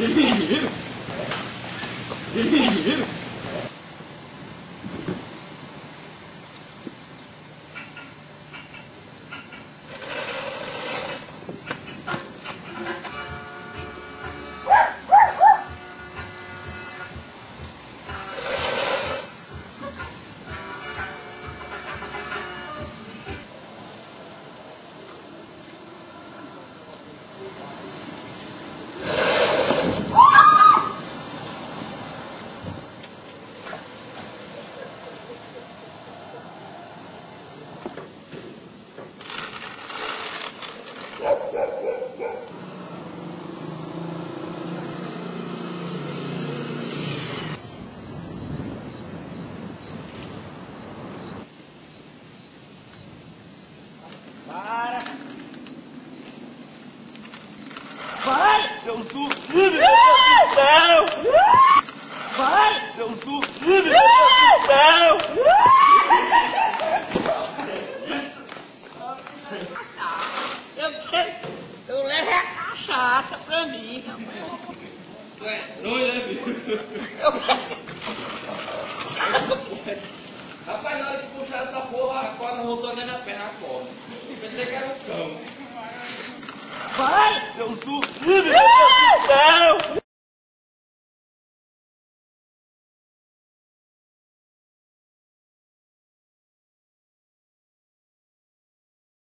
Hehehehe! Hehehehe! Para! Vai! Deus do... Meu Deus do céu! Vai! Deus do... Meu Deus do céu! Isso! Eu quero. Eu levo a cachaça pra mim, rapaz. Tu é doido, né, filho? Eu quero. Rapaz, na hora de puxar essa porra, a corda roçou na minha perna, a corda. Pensei que